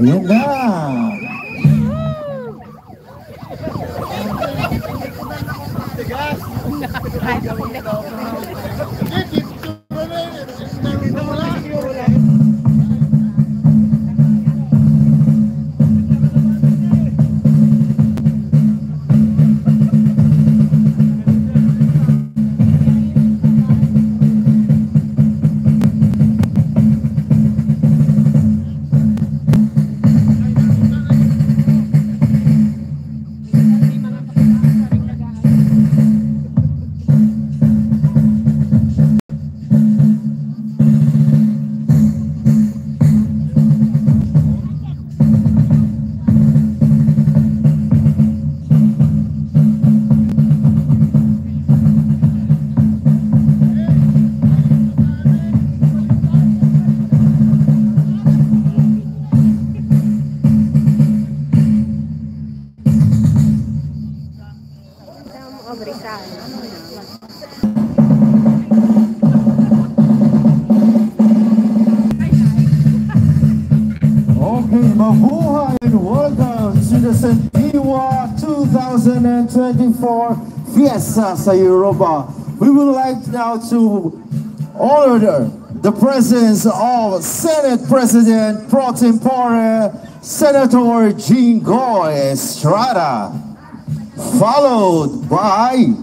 Yoga! Tigas! Okay, mabuhay and welcome to the Santiwa 2024 Fiesta sa Europa. We would like now to honor the, the presence of Senate President Pro Tempore Senator Jinggoy Estrada, followed by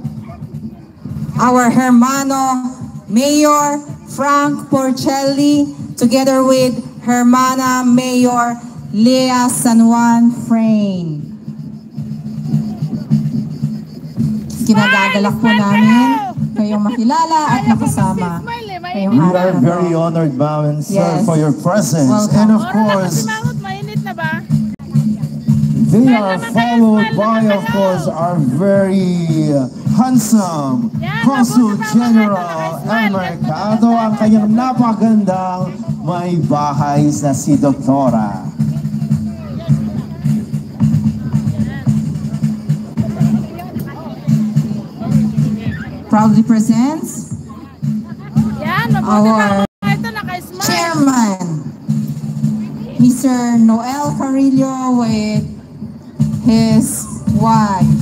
our hermano Mayor Frank Porcelli together with hermana Mayor Lea San Juan Frain. Kinagagalak po namin kayong makilala at makasama ngayong We are very honored, ma'am and sir, Yes. for your presence. Welcome. And of course, they are followed by, of course, our very handsome Yan, Consul General mabuti El pa, Mercado, ang kanyang napagandang may bahay na si Doktora. Proudly presents Our pa. Ito, naka-smile. Chairman, Mr. Noel Carillo with his wife.